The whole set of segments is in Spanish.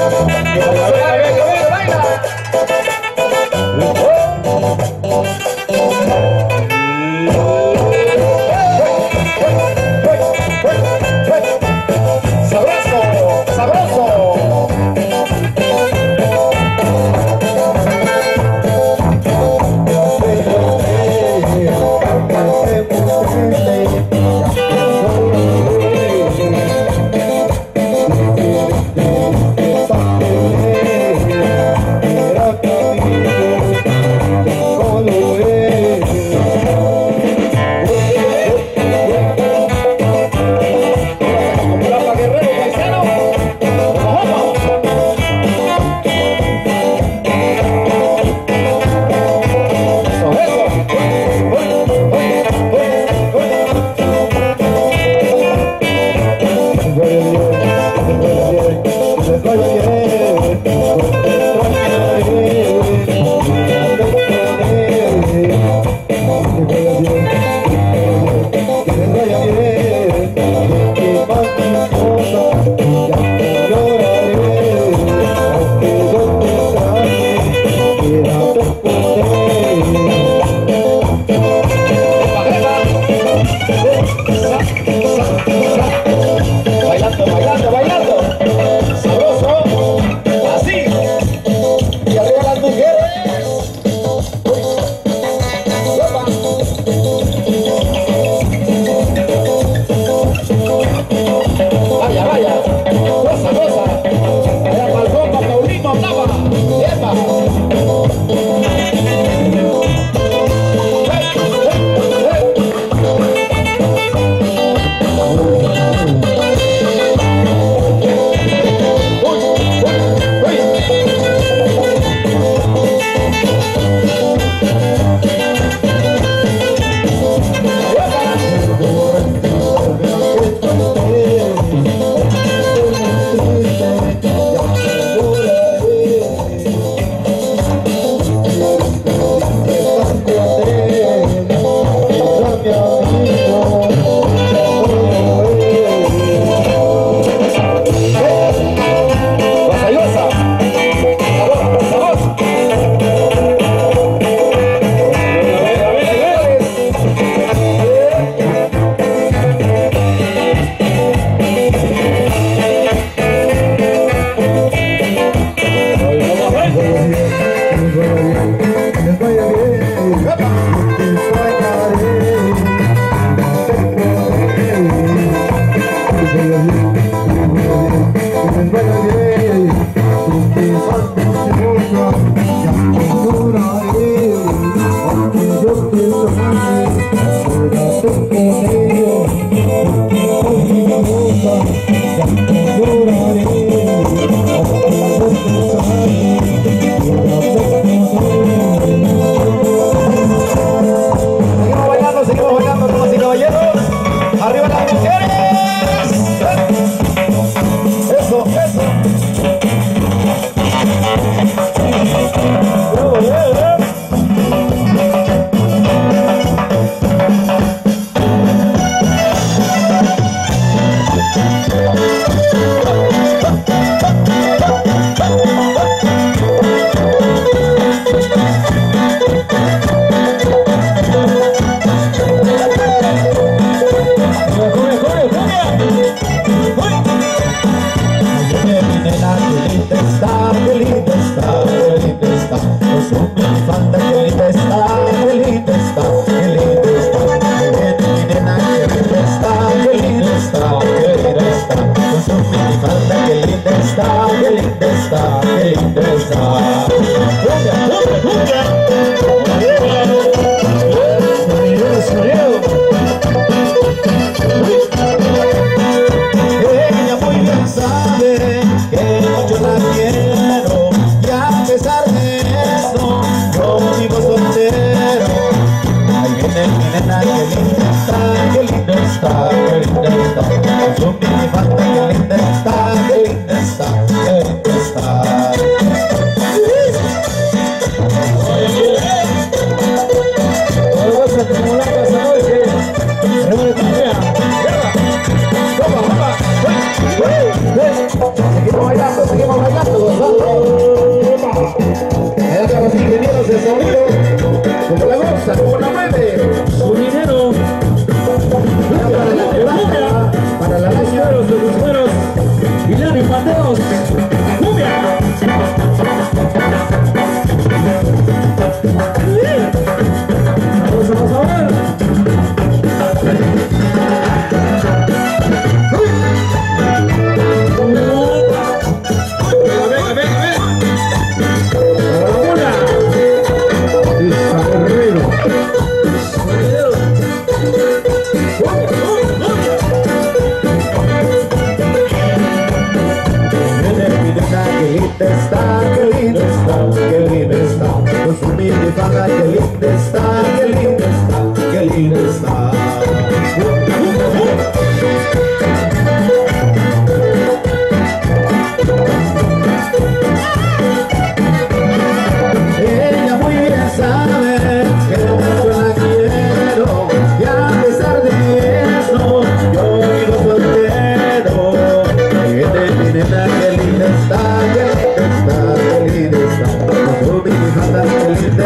Seguimos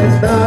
está.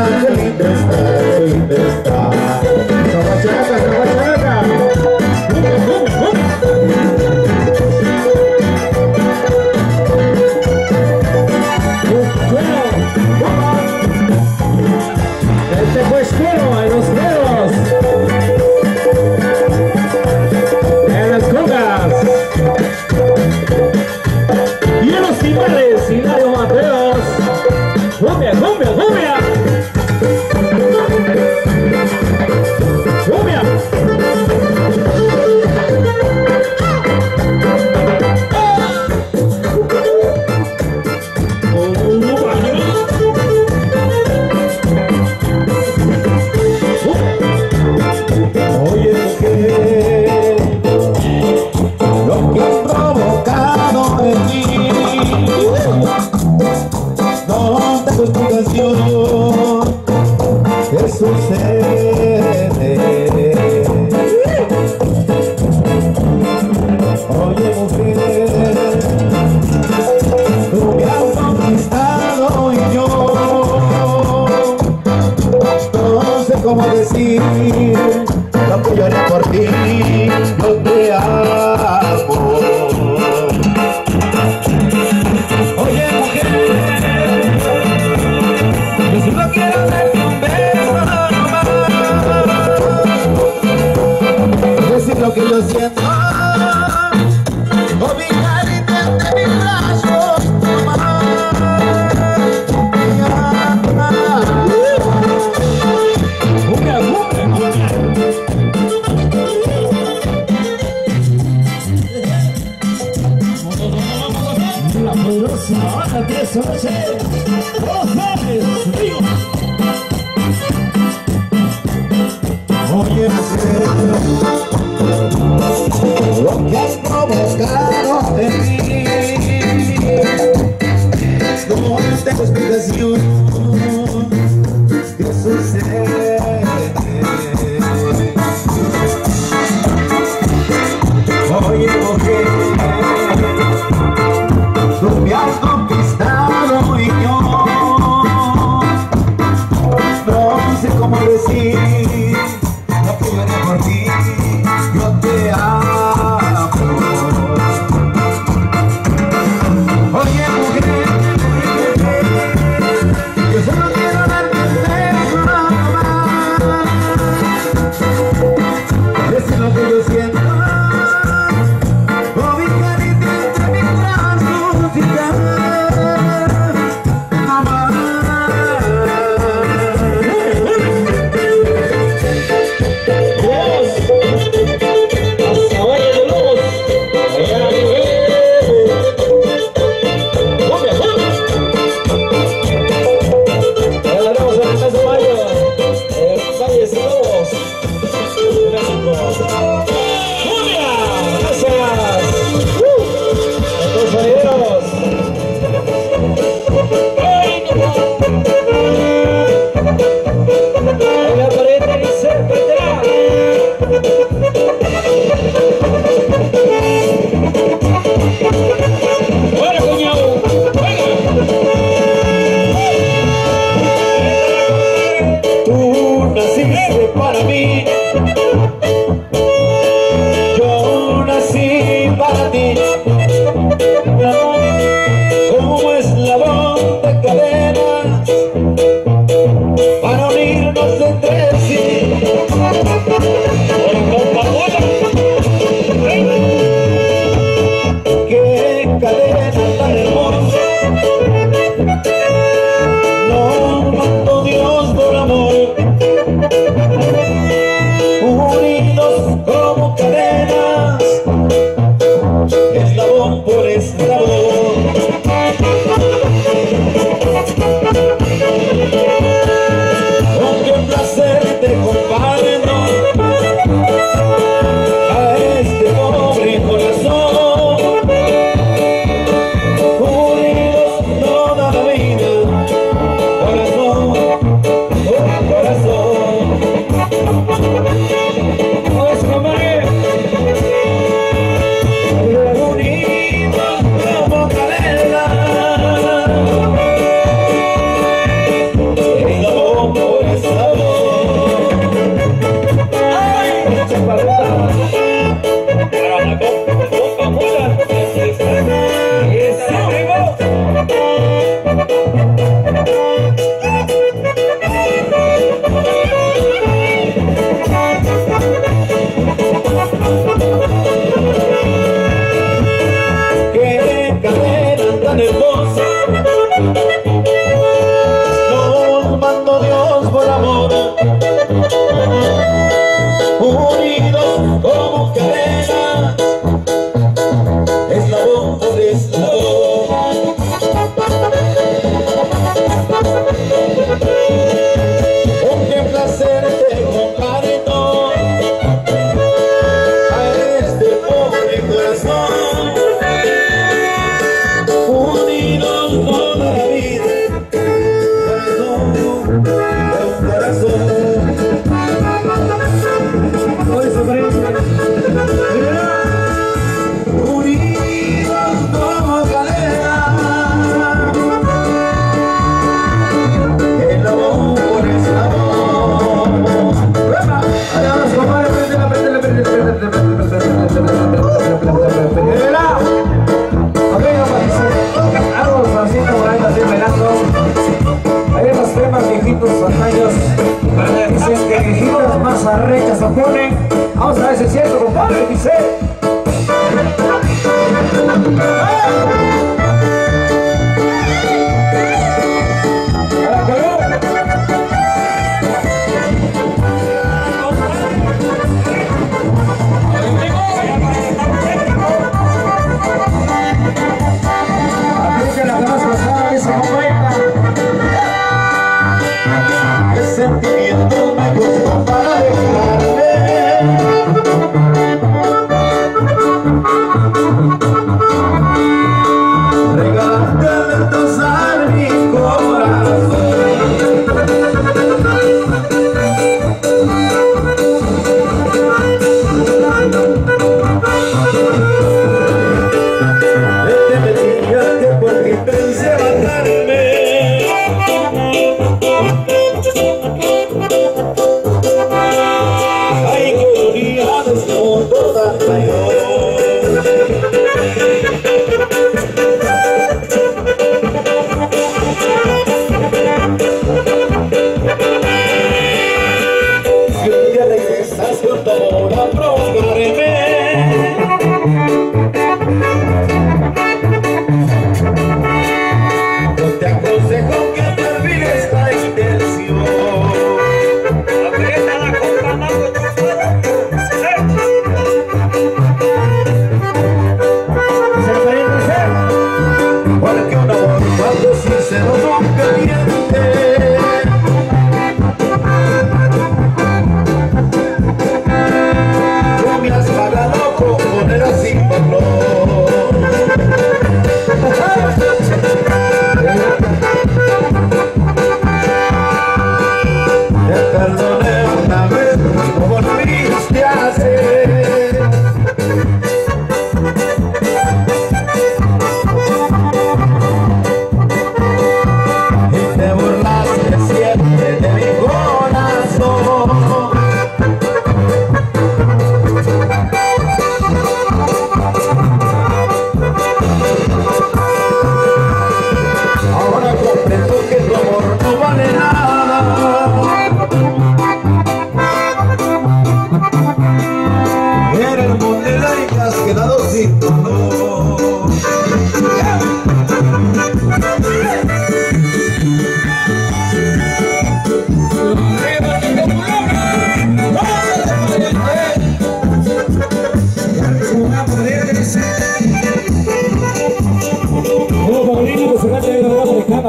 Si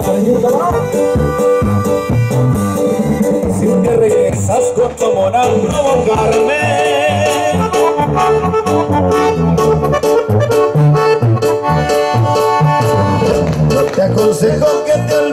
te regresas con tu mona a provocarme Te aconsejo que te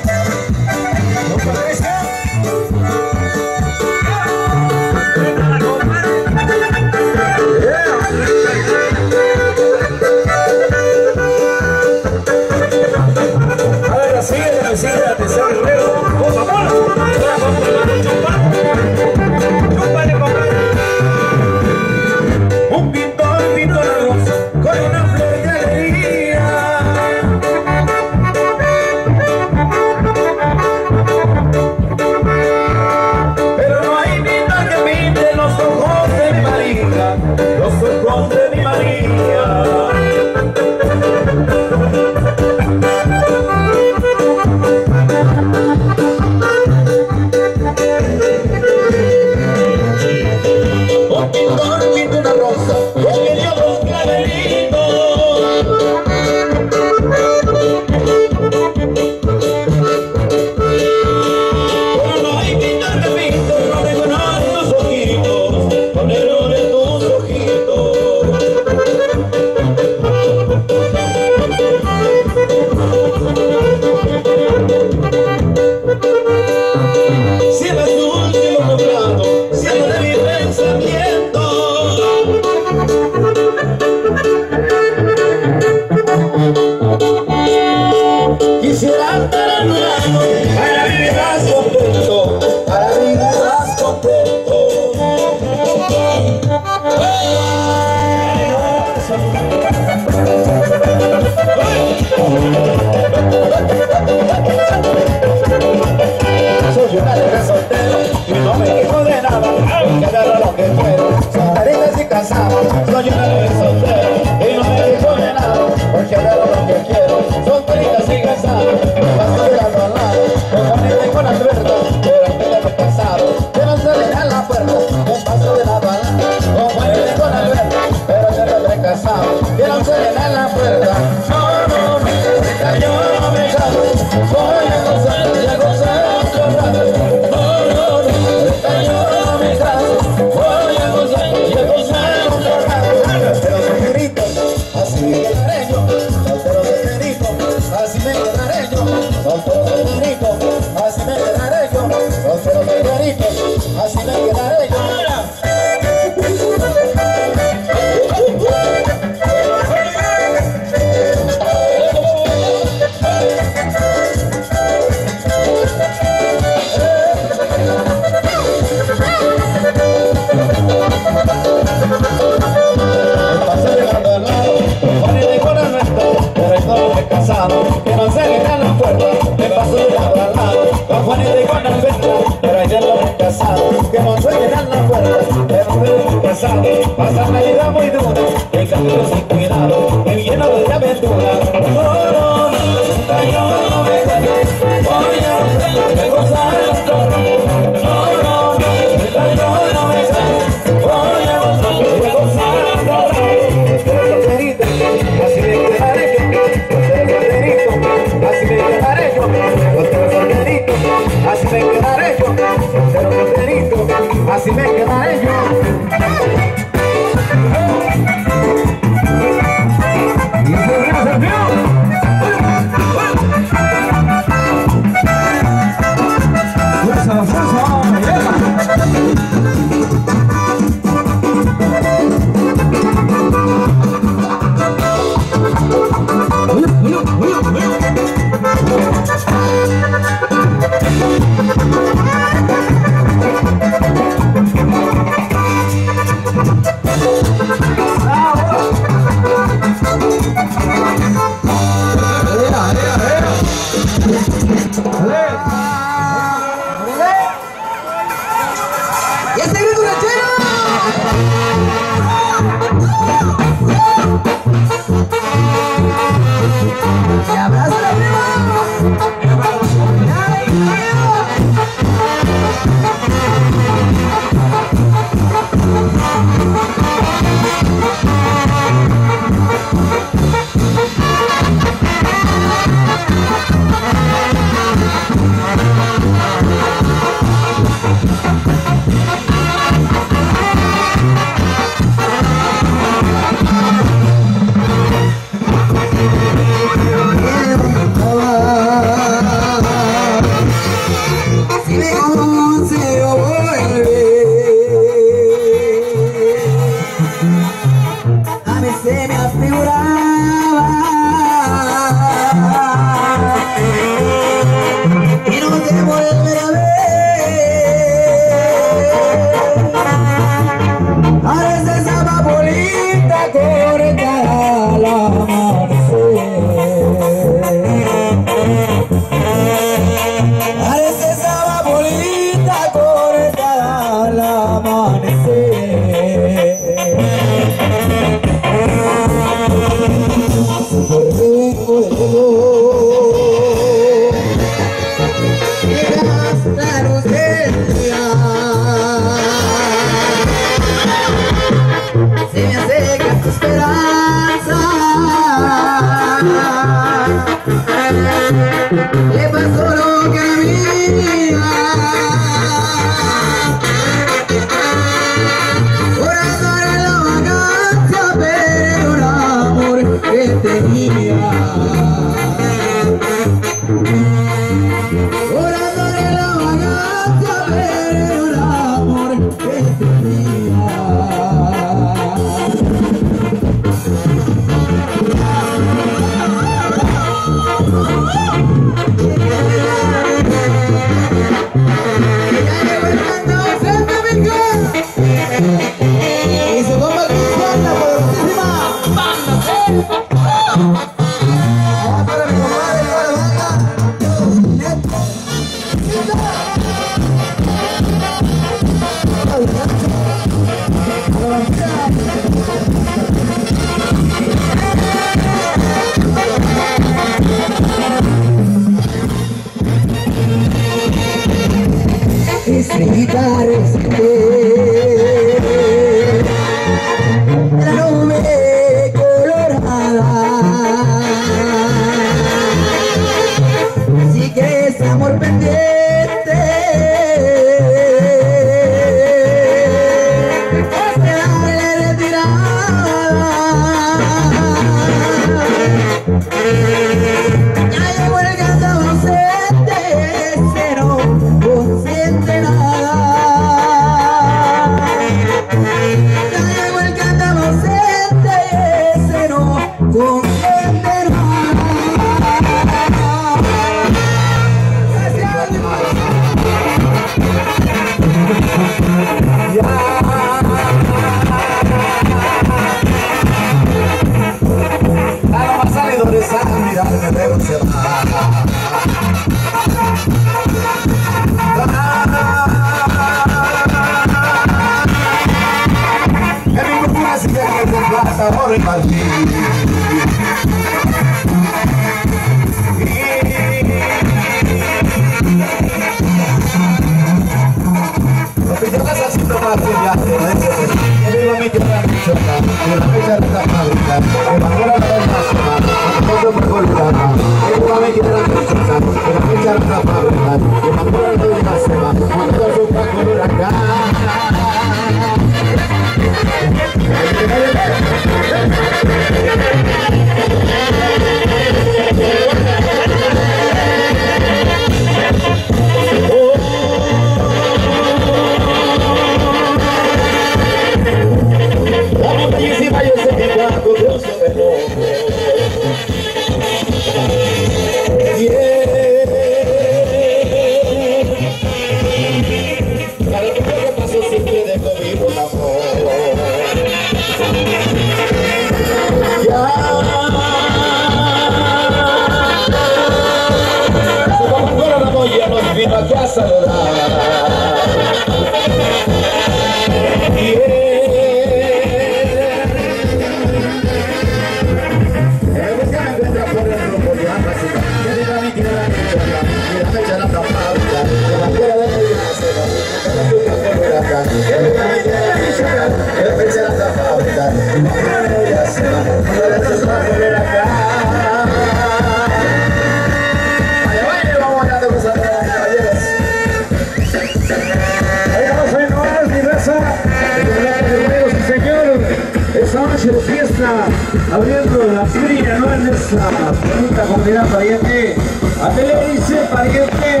noche de fiesta, abriendo la fría no en esa pregunta comunidad pariente. A le dice pariente,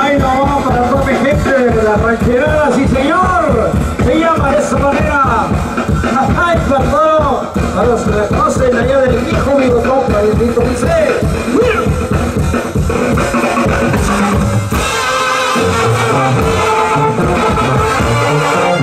ahí nos vamos para toda mi gente de la rancherada, sí señor, se llama de esa manera. Ay, perdón, a los que la conocen allá del viejo mi compa, bendito José. Thank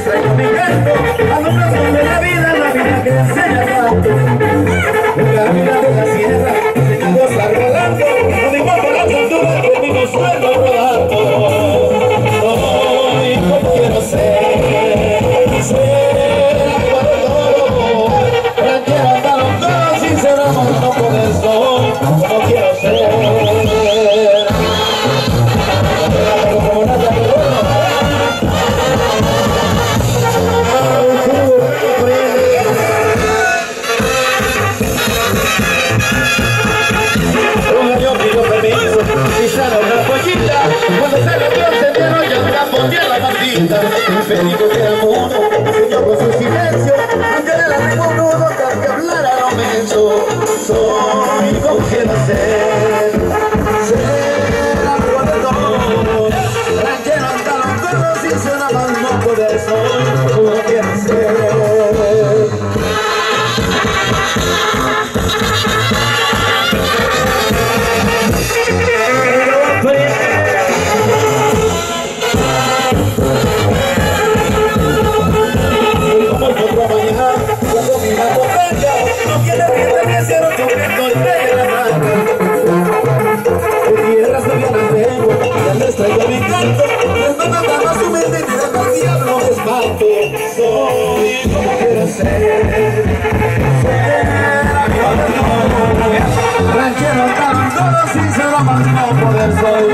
les traigo mi canto, alumnos de la vida, la vida que enseña tanto. La vida de la sierra, conmigo está rolando, conmigo por la cultura, conmigo suelo rodando. Hoy como quiero ser, ser. Ranchero tan solo si se lo mandó por el sol.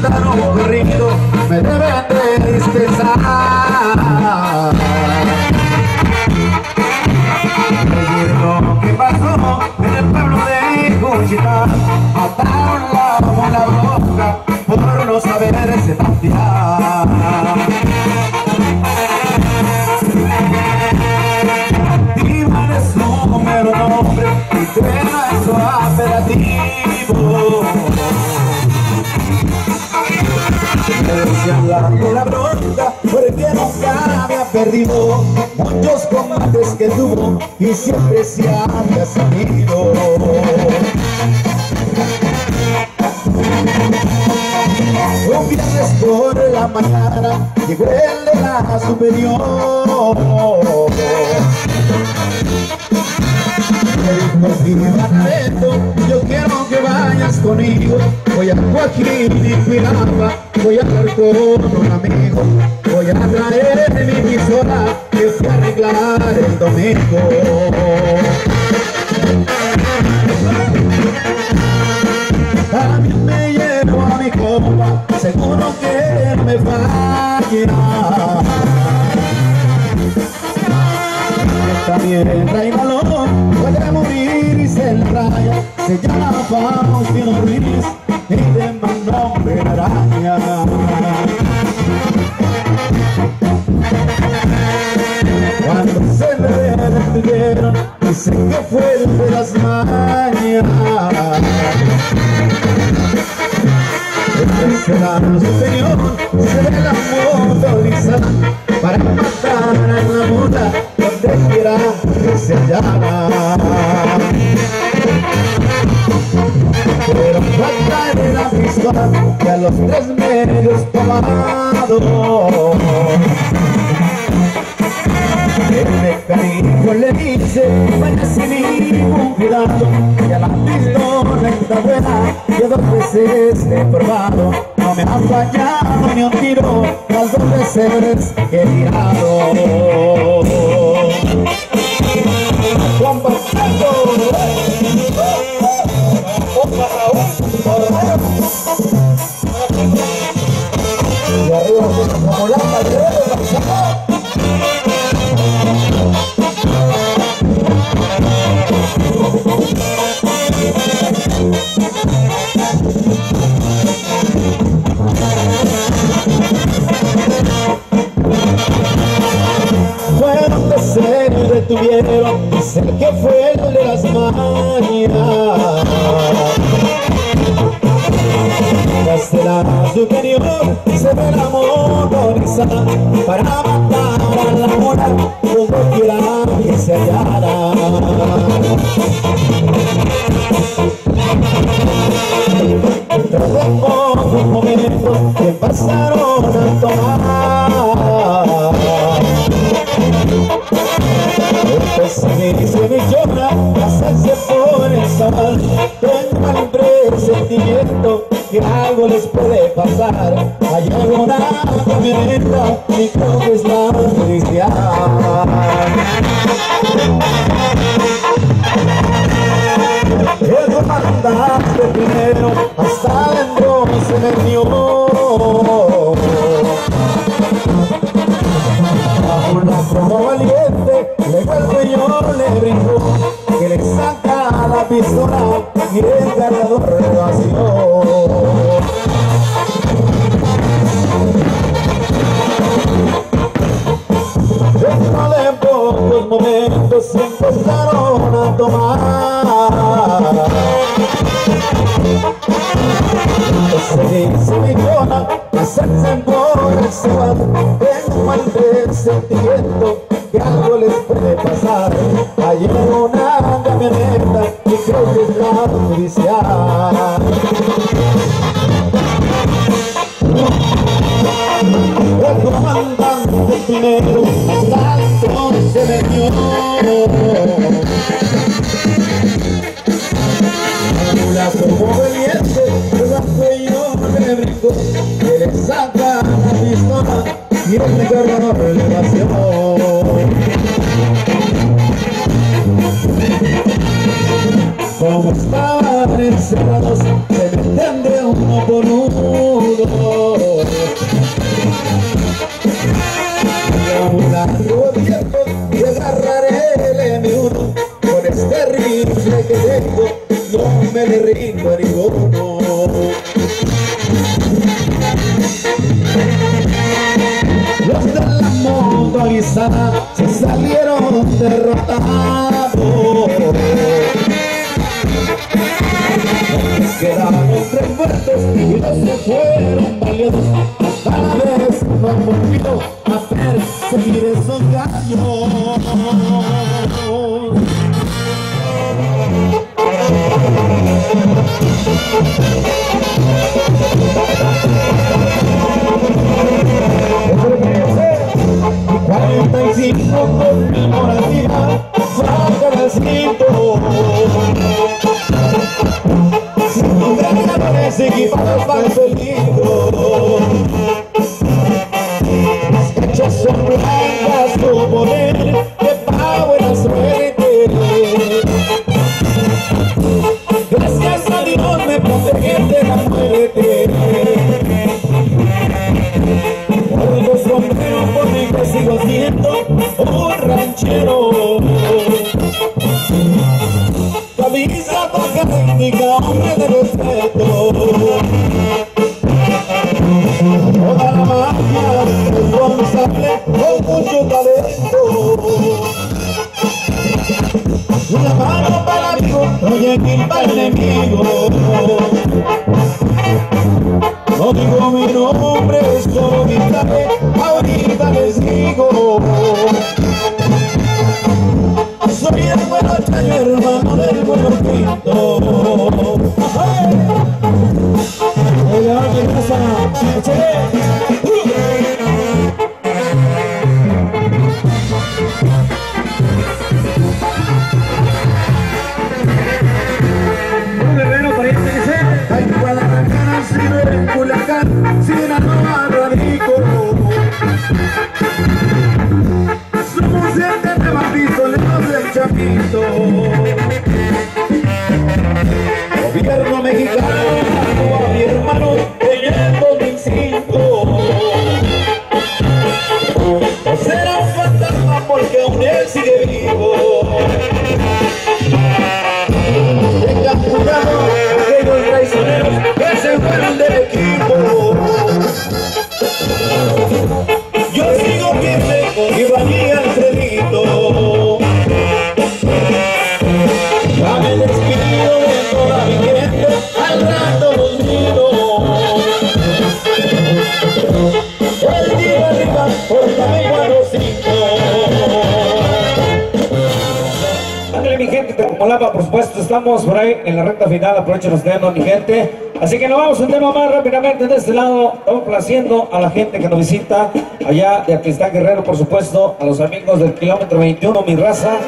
Cantar un corrido me deben de dispensar de la bronca porque nunca había perdido. Muchos combates que tuvo y siempre se había salido un viernes por la mañana llegó el de la superior. Ivanareto, yo quiero que vayas conmigo Voy a Joaquín y Cuidaba, voy a hablar con un amigo Voy a traer mi pistola que fui a arreglar el domingo. También me llevo a mi compa, seguro que no me falla también trae valor, puede morir y se raya, se llama Faustino Ruiz y de araña. Cuando se me detuvieron, dice que fue el de las mañas. La superior se ve la motorizada para matar a la muda donde quiera que se llama. Pero falta de la pistola y a los tres medios tomados. El mecánico le dice, vaya sin ningún cuidado Que a la pistola está buena, que dos veces he probado No me ha fallado ni un tiro, las dos veces he tirado detuvieron, dicen que fue el de las mañas. Desde la superior se ve la motorizada para matar a la mora donde quiera que se hallara. Presentimiento que algo les puede pasar. Hay una camioneta y creo que es la policial El primero hasta adentro se metió una como valiente, luego el señor le brincó, que le saca la pistola y el vació. siendo un ranchero. Camisa bacán y carne de respeto. Toda la magia responsable con mucho talento. Una mano para el amigo, oye, aquí para el enemigo. No digo mi nombre, solo mi traje les digo Soy el bueno chayo, hermano del bueno pinto Por supuesto, estamos por ahí en la recta final, aprovechen los dedos, mi gente. Así que nos vamos un tema más rápidamente de este lado, complaciendo a la gente que nos visita allá de Aquistán Guerrero, por supuesto, a los amigos del kilómetro 21, mi raza.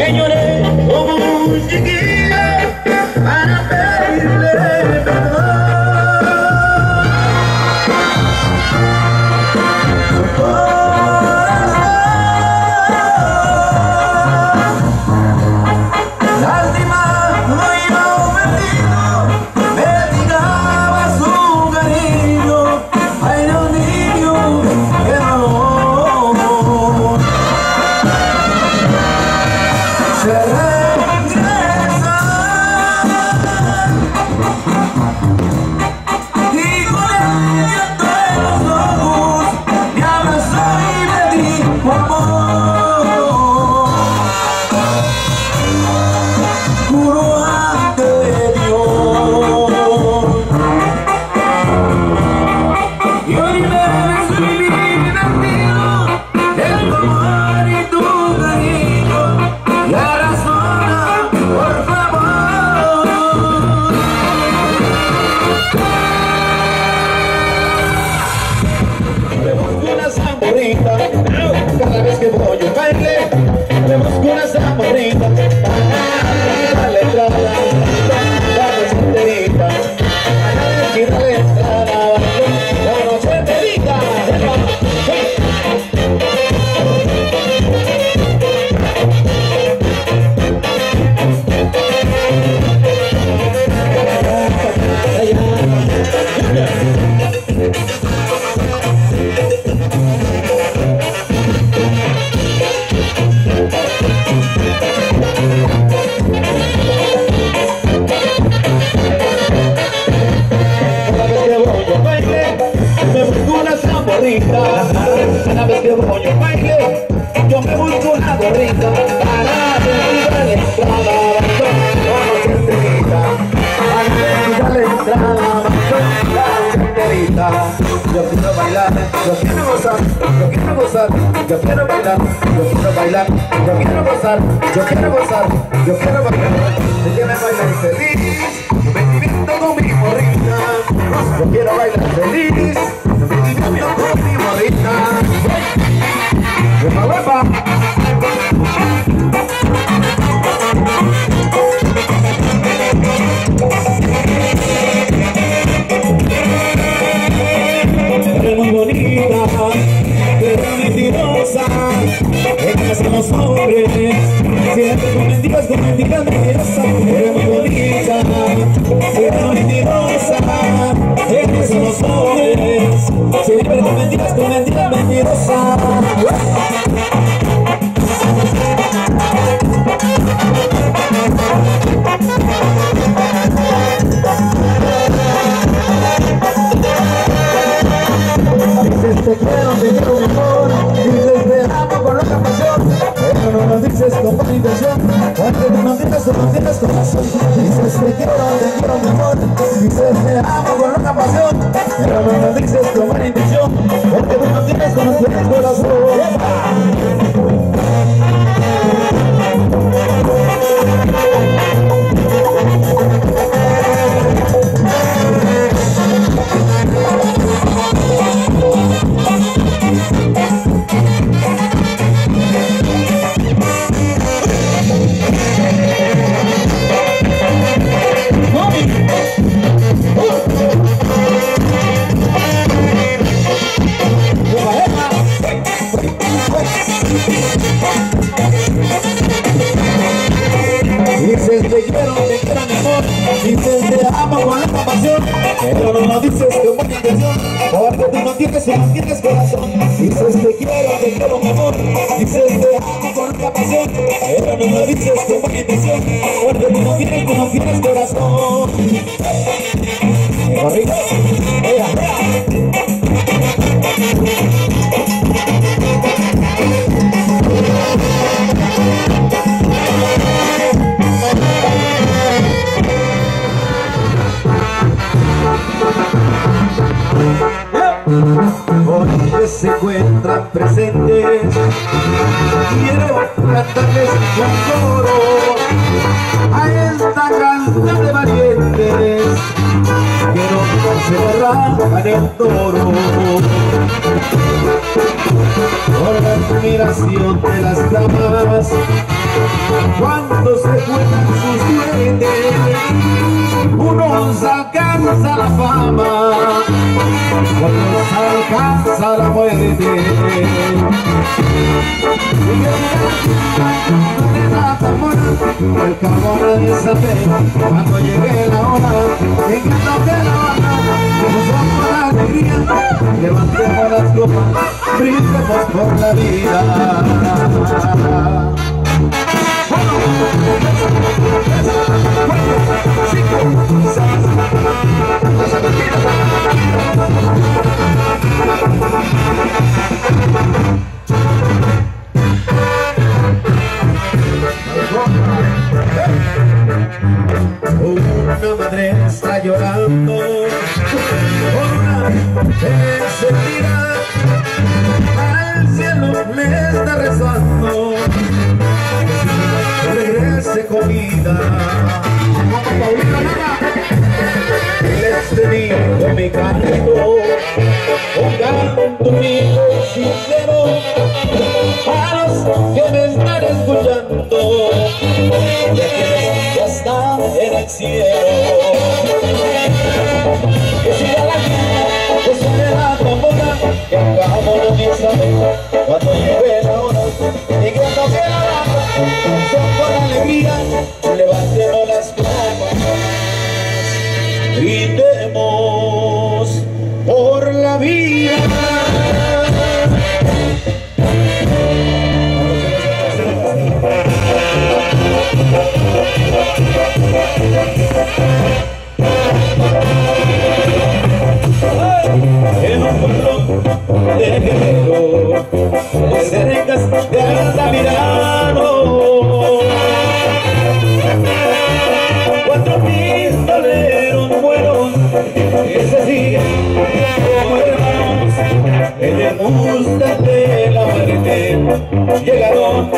Señores. en el cielo. Que siga la vida, que siga la tambora, que hagamos lo que sabemos cuando llegue la hora. Y que no queda nada, son con alegría. dejas de andamirano. Cuatro pistoleros fueron ese día como hermanos en el busca de la muerte. Llegaron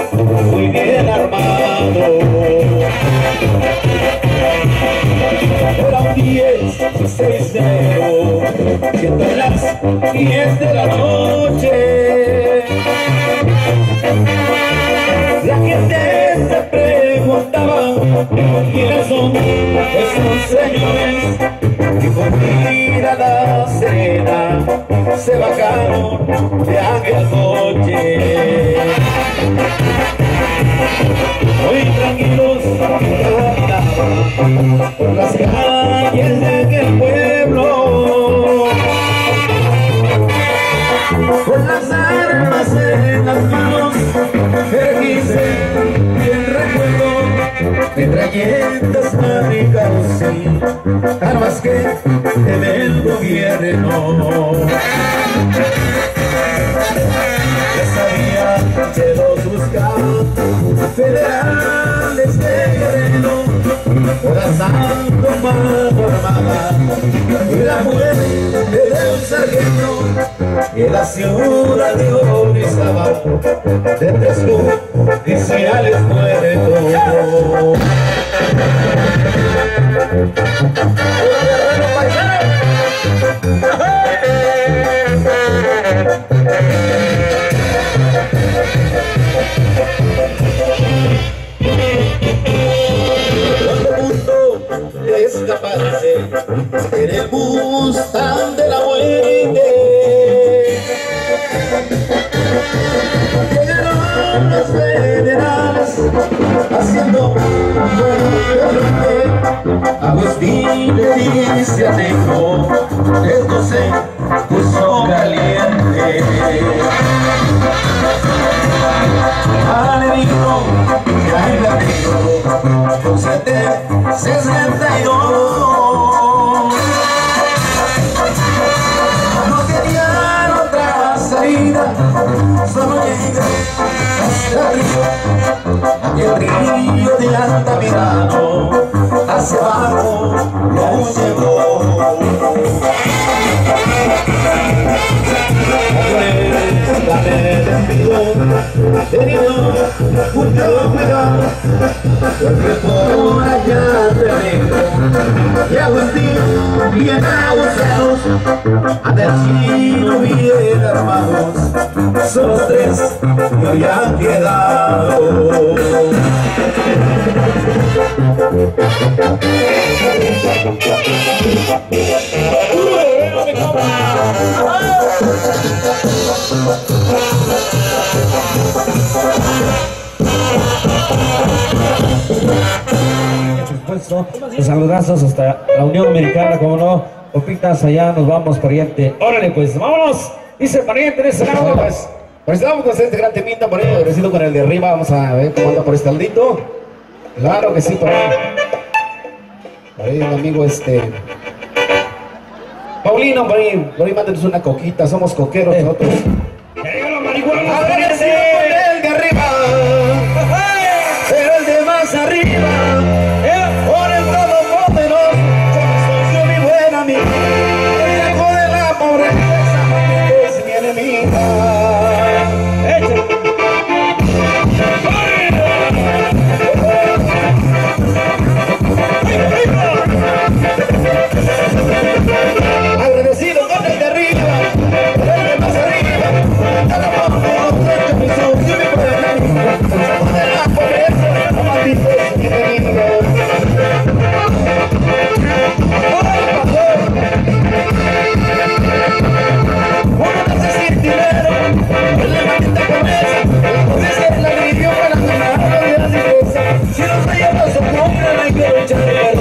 muy bien armados. Era un 10, 6 de enero, siendo las 10 de la noche. tranquilas son estos señores que con mirada serena se bajaron de aquel coche. Muy tranquilos caminaban por las calles de aquel pueblo metralletas, marigas y armas que el gobierno. Ya sabía que los buscaban federales de terreno, Guerrero, abrazando mano armada y la muerte del sargento y la ciudad de Orizaba de Texcoco tres oficiales muertos. Todo el mundo escaparse en el Mustang Agustín le dice a Neco, esto se puso caliente. Vale, dijo, ya el amigo, con 62. No tenían otra salida, solo llegar hasta arriba. Y el río de Altamirano, hacia abajo lo llevó. Teniendo mucho cuidado, porque por allá te vengo, y Agustín bien abusados, a ver si no bien armados, son los tres hoy han quedado. Los saludazos hasta la Unión Americana, como no, Opitas allá, nos vamos, pariente. Órale, pues, vámonos. Dice pariente en este lado. Pues, pues con este gran temita por ahí, agradecido con el de arriba. Vamos a ver cómo anda por este aldito. Claro que sí, por ahí. Por ahí el amigo este. Paulino, por ahí, por ahí mándenos una coquita, somos coqueros nosotros. Llegaron los marihuanos, Arriba, riqueza. Si no se lleva su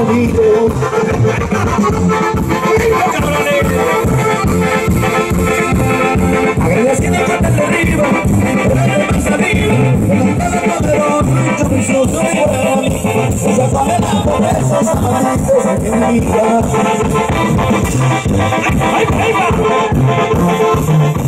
amigos. Agradecido con el de arriba, con el arriba, con el de poderoso, yo mi socio mi buen amigo. Se sacó de la pobreza, mi enemiga. Agradecido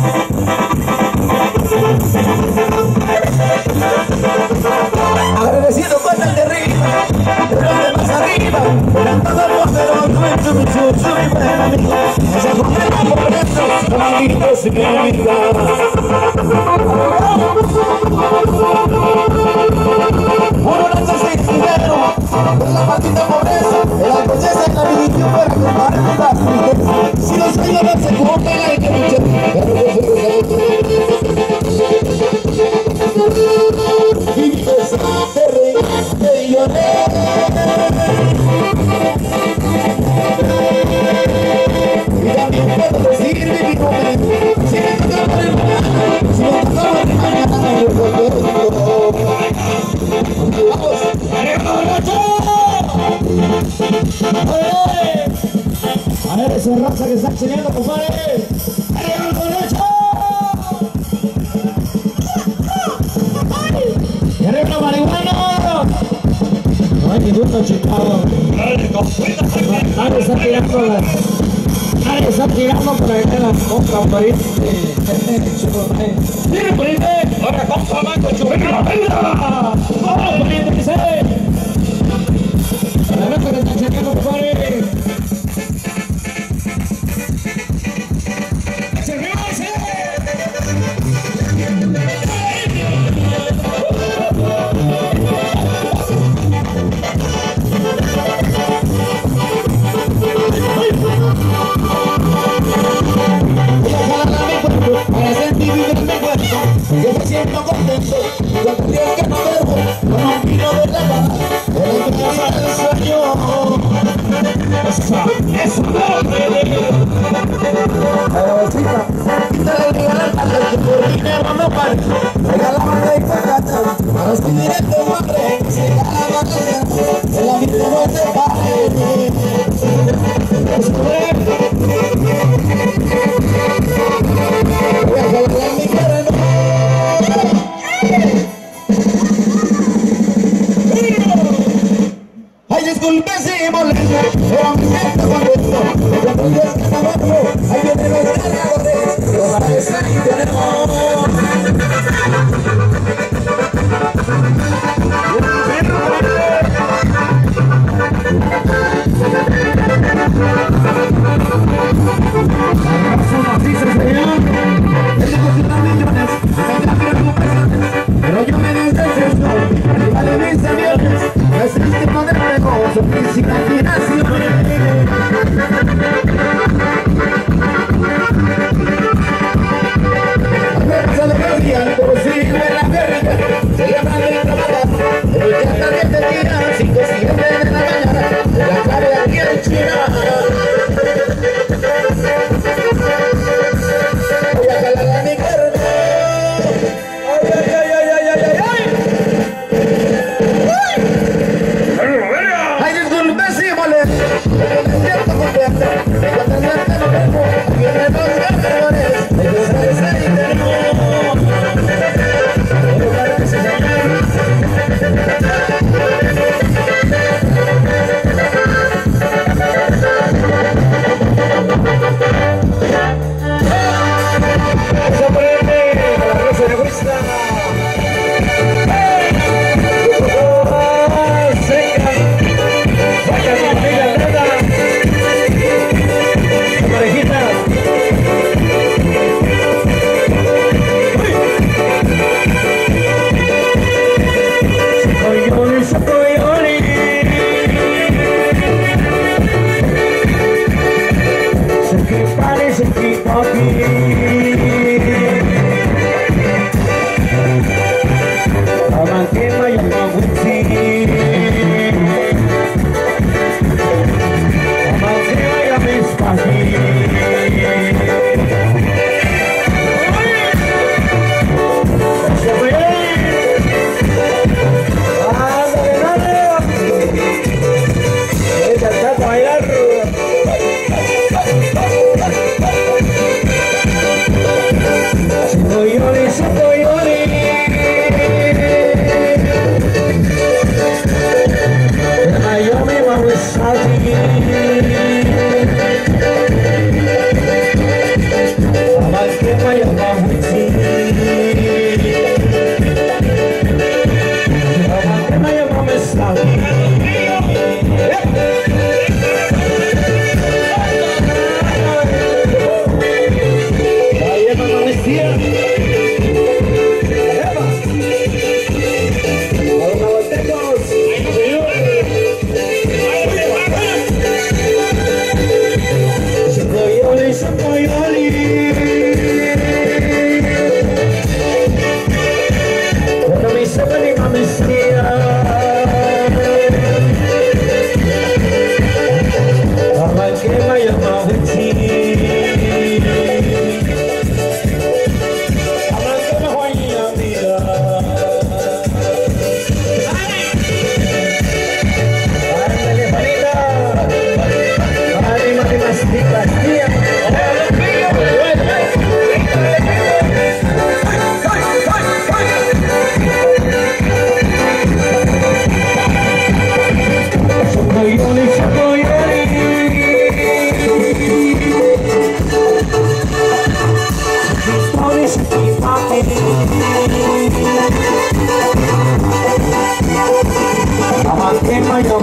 like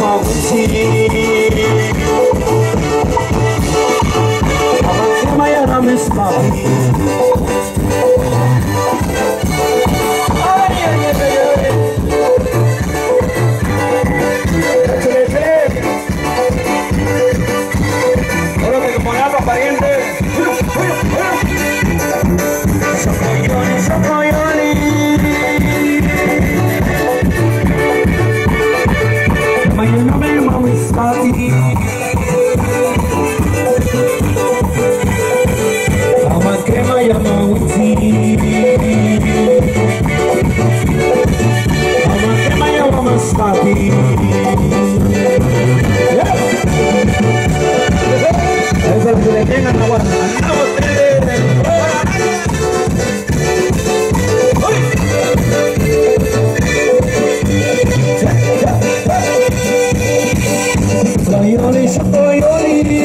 I'm on Eso es que le tengan la guarda. ¡Andamos, Soyoli, soyoli.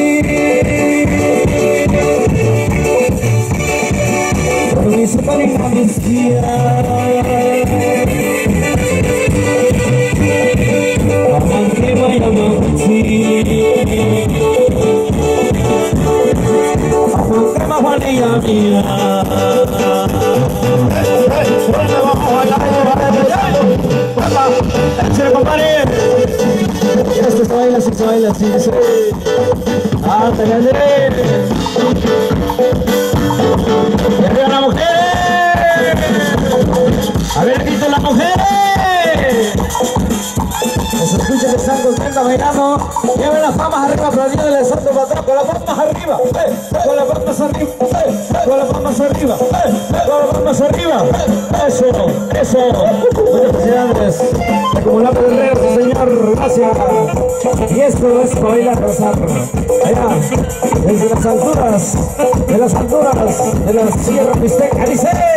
Permiso Mahuania mía. Esto se baila así, se baila así, dice. Ah, ándale. Y arriba la mujer. A ver, la mujer. Que se escucha que están contentas bailando. Lleven las palmas arriba, aplaudiendo el santo para atrás. Con las palmas arriba. eh, Con las palmas arriba. eh, Con las palmas arriba. eh, Con las palmas arriba. Eso, eso. Muchas felicidades. Acumulado Guerrero, sí, señor. Gracias. Y esto es bailar rozar. Allá, desde las alturas, de las alturas de la Sierra Mixteca. Dice.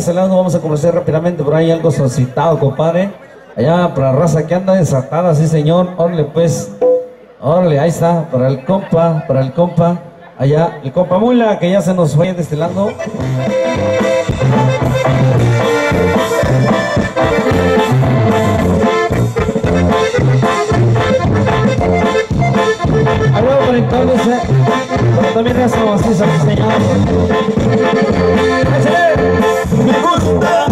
ese lado vamos a conversar rápidamente, pero hay algo solicitado, compadre. Allá para raza que anda desatada, sí señor. Órale pues. Órale, ahí está, para el compa, para el compa. Allá, el compa Mula, que ya se nos fue de este lado. Conectándose, también raza maciza, sí señor me gusta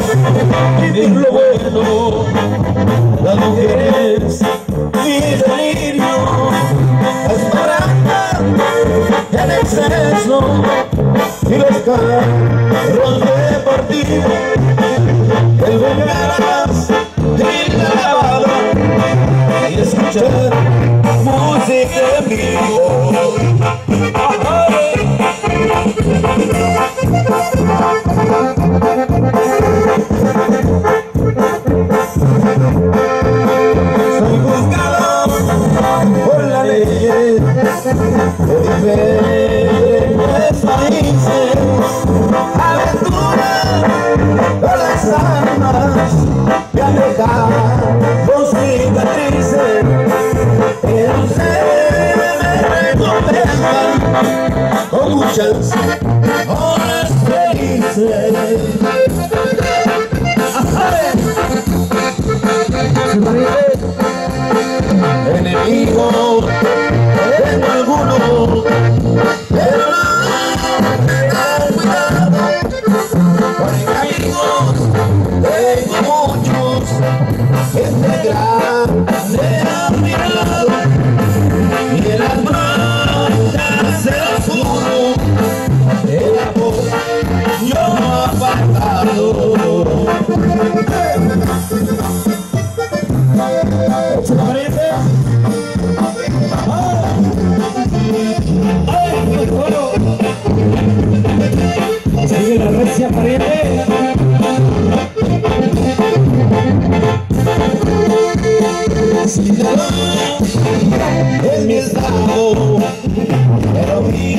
vivir lo bueno, la mujer es mi delirio, esparramar en exceso y los carros de partido, el bomberas y la lavada y escuchar música en vivo. muchas horas felices. Enemigo, tengo alguno, pero no me da cuidado. Por enemigos, tengo muchos, gente grande. Sigue la recia. Sinaloa es mi estado, pero mi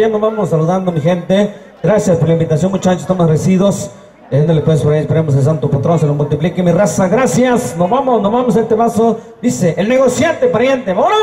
Ya nos vamos saludando, mi gente. Gracias por la invitación, muchachos, estamos recidos. Éndale pues por ahí, esperemos el santo patrón se lo multiplique, mi raza. Gracias, nos vamos, nos vamos a este vaso. Dice, el negociante, pariente, ¡vámonos!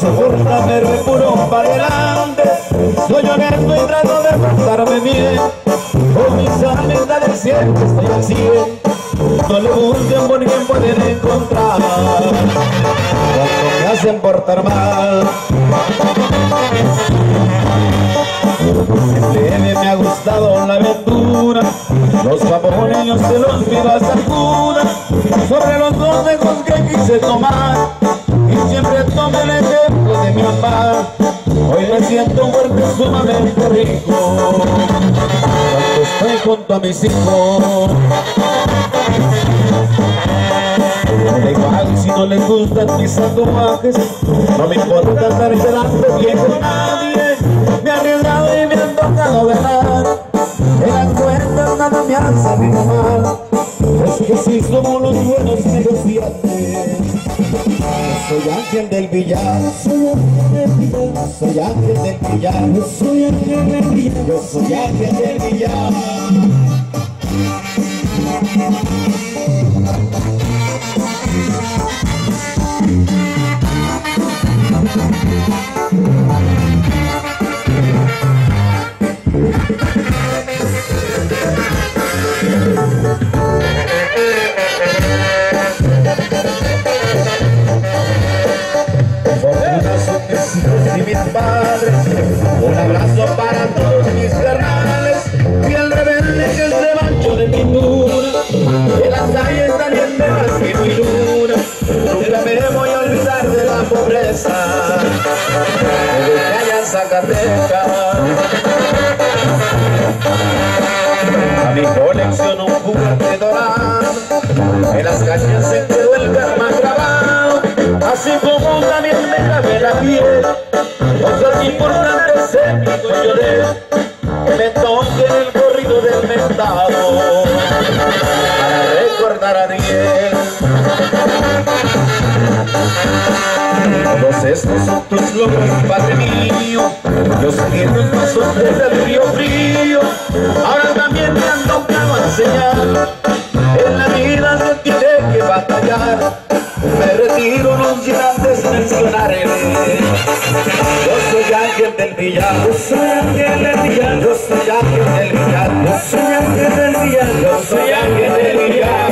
Soporta me repuro para adelante. Soy honesto y trato de portarme bien. Con mis amistades siempre estoy al cien. No le busquen por quien pueden encontrar. Cuando me hacen portar mal a mis hijos. Da igual si no les gustan mis tatuajes No me importa estar quedando bien con nadie. Me he arriesgado y me han tocado dejar En las cuentas nada me han salido mal. Es que si somos los buenos negociantes Soy ángel del Soy ángel del billar. Soy ángel del billar. Soy ángel del billar. Yo soy ángel del billar las calles también de Marquino y Luna Nunca me voy a olvidar de la pobreza. De que en Zacatecas. A mi colección un juguete dorado. En las calles se quedó el karma grabado. Así como también me lavé la piel. Cosas importantes en mi lloré Que me toque el del Para recordar a Ariel todos estos son tus logros, padre mío Los nietos no son del río frío Ahora también me han tocado enseñar. En la vida se tiene que batallar Me retiro, los gigantes mencionaré Yo soy ángel del billar Yo soy ángel del billar Yo soy ángel del billar Yo soy ángel del billar Yo soy ángel del billar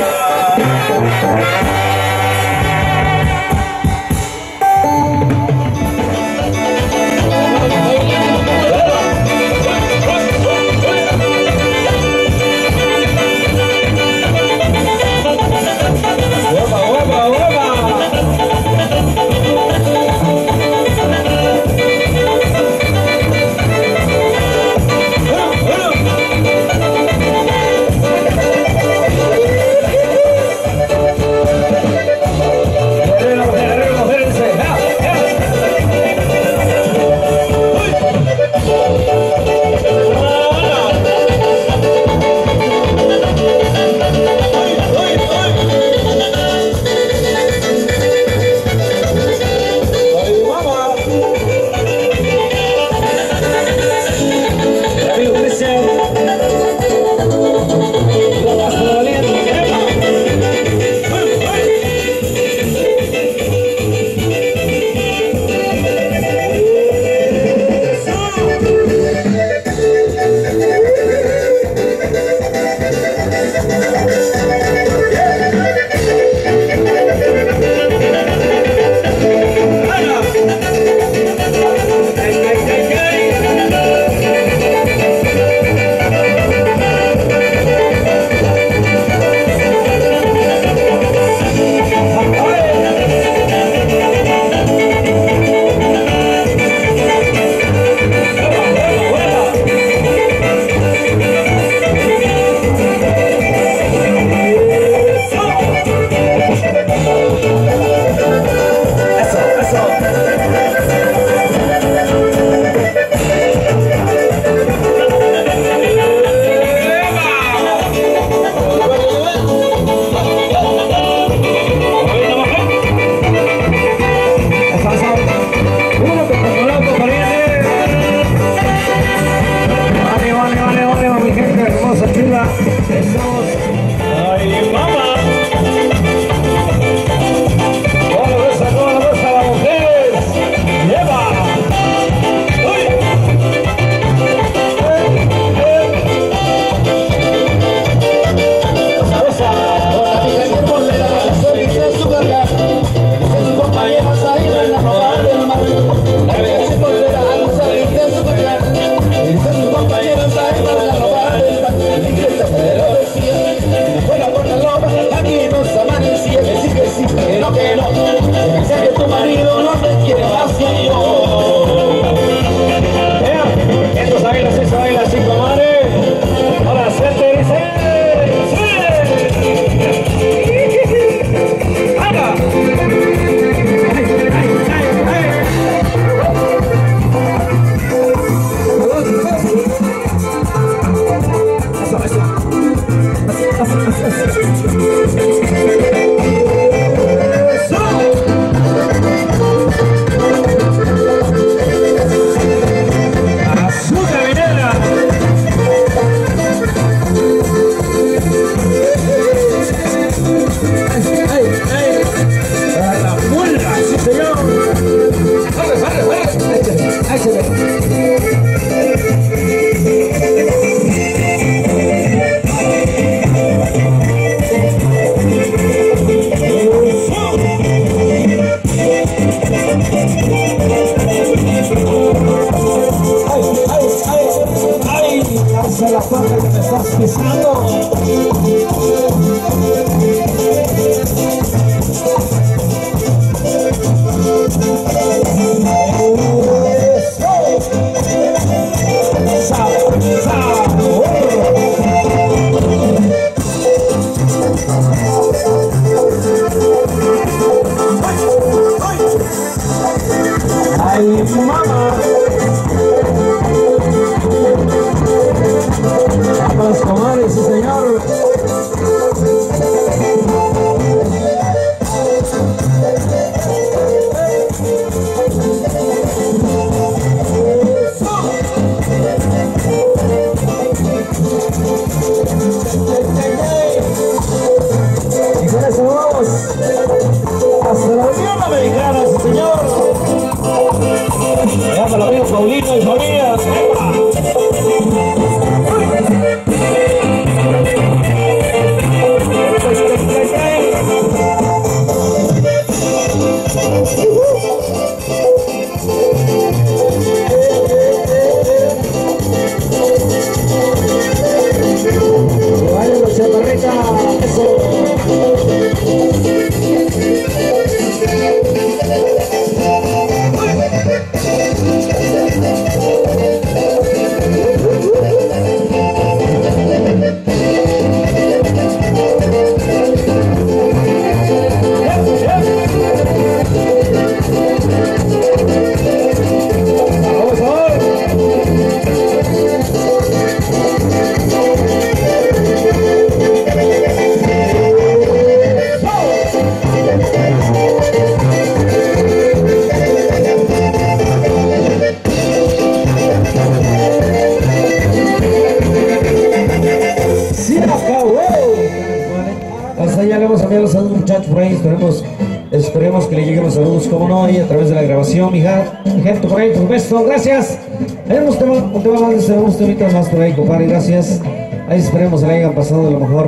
Este por ahí, compadre, gracias. Ahí esperemos que le hayan pasado lo mejor.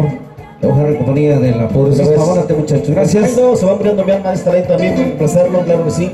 Ojalá en compañía de la pobreza. Pues, Ahora muchachos, gracias. Se va ampliando mi alma esta ley también, complacerlo, claro que sí.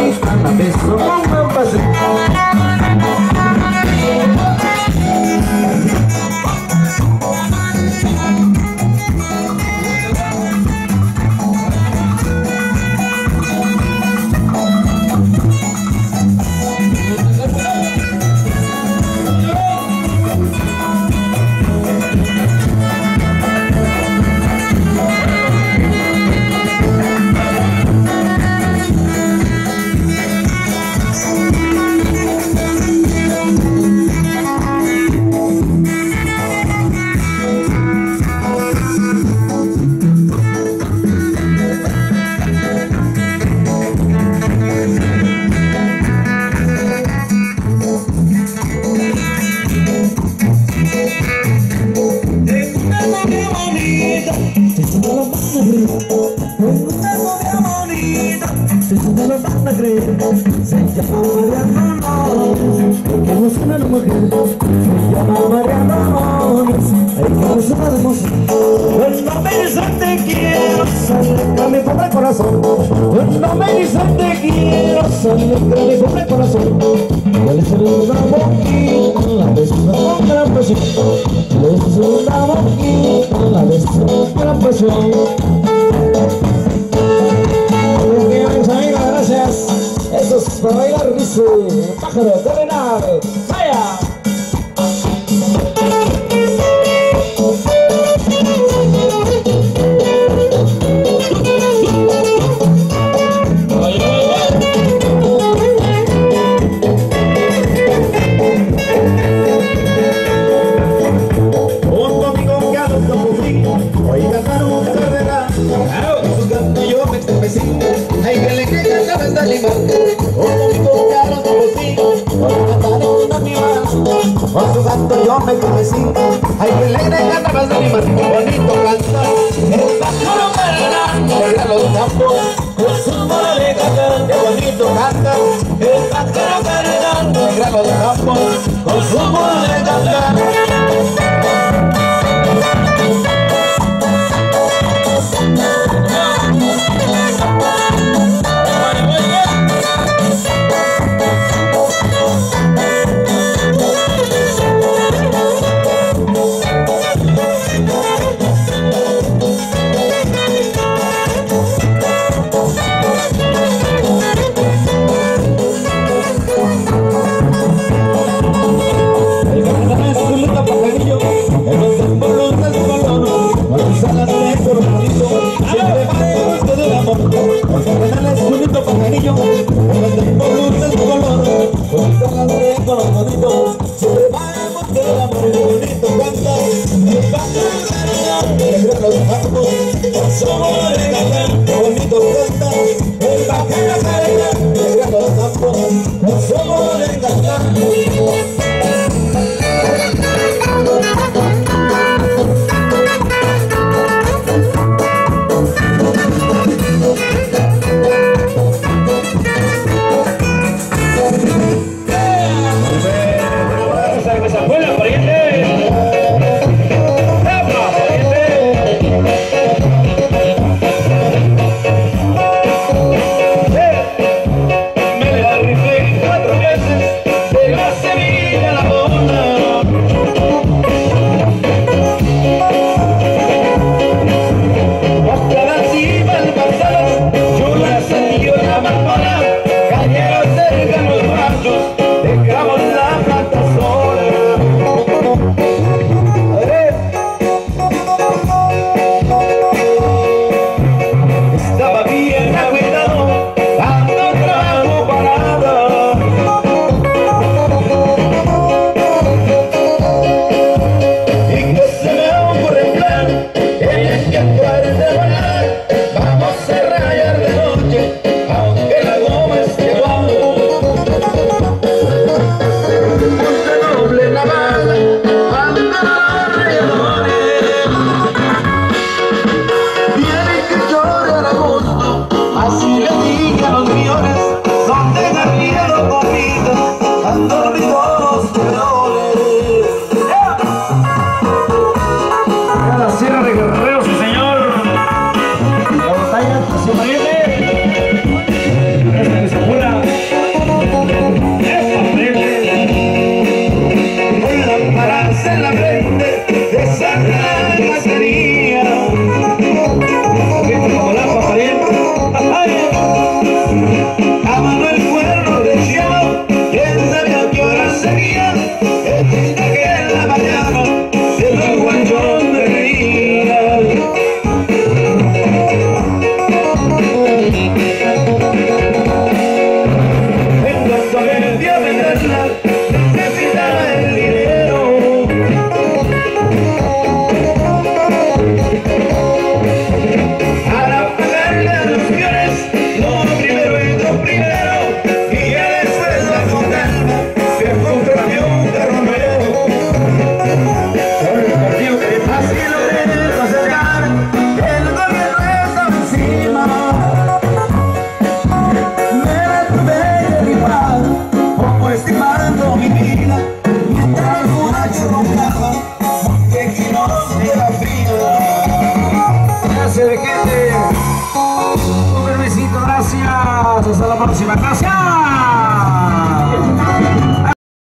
Deus tá na pessoa, meu fazer. mujer Se llama María Ramones Ay, cabezona hermosa Pues no me dices te quiero Sale mi pobre corazón Pues no me dices te quiero Sale mi pobre corazón ¿Cuál es el lugar boquita? La besura con gran presión ¿Cuál es el lugar boquita? La besura con gran presión gracias. Eso es para bailar, dice el pájaro de Yeah. trabajando, por su bonito canta, el vaquero serena, llegando a la zampa, por su